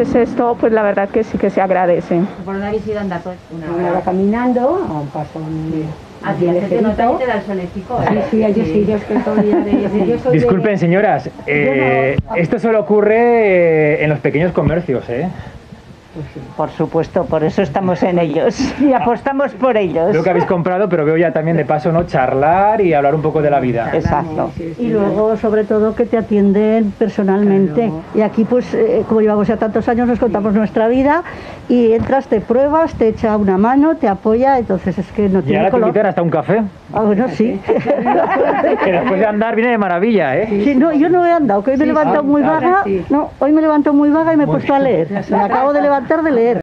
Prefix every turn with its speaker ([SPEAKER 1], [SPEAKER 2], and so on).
[SPEAKER 1] Entonces esto, pues la verdad que sí que se agradece.
[SPEAKER 2] ¿Por dónde habéis ido andando?
[SPEAKER 3] Una hora caminando, a un paso muy
[SPEAKER 2] Así es, te nota te da el solecico,
[SPEAKER 3] Sí,
[SPEAKER 2] ¿eh?
[SPEAKER 3] sí, yo sí, yo es que todo día de- yo soy de-
[SPEAKER 4] Disculpen, señoras, eh, esto solo ocurre en los pequeños comercios, ¿eh?
[SPEAKER 5] Por supuesto, por eso estamos en ellos y apostamos por ellos.
[SPEAKER 4] Veo que habéis comprado, pero veo ya también de paso, ¿no? Charlar y hablar un poco de la vida.
[SPEAKER 5] Exacto.
[SPEAKER 6] Y luego, sobre todo, que te atienden personalmente.
[SPEAKER 3] Claro.
[SPEAKER 6] Y aquí, pues, eh, como llevamos ya tantos años, nos contamos nuestra vida y entras, te pruebas, te echa una mano, te apoya, entonces es que no
[SPEAKER 4] Y
[SPEAKER 6] tiene
[SPEAKER 4] ahora te
[SPEAKER 6] color.
[SPEAKER 4] invitan hasta un café,
[SPEAKER 6] Ah, bueno, sí.
[SPEAKER 4] que después de andar viene de maravilla, ¿eh?
[SPEAKER 6] Sí, no, yo no he andado, que hoy me he
[SPEAKER 3] Sí,
[SPEAKER 6] levantado
[SPEAKER 3] ah,
[SPEAKER 6] muy vaga.
[SPEAKER 3] sí.
[SPEAKER 6] No, hoy me he levantado muy vaga y me he puesto a leer. Me acabo de levantar de leer.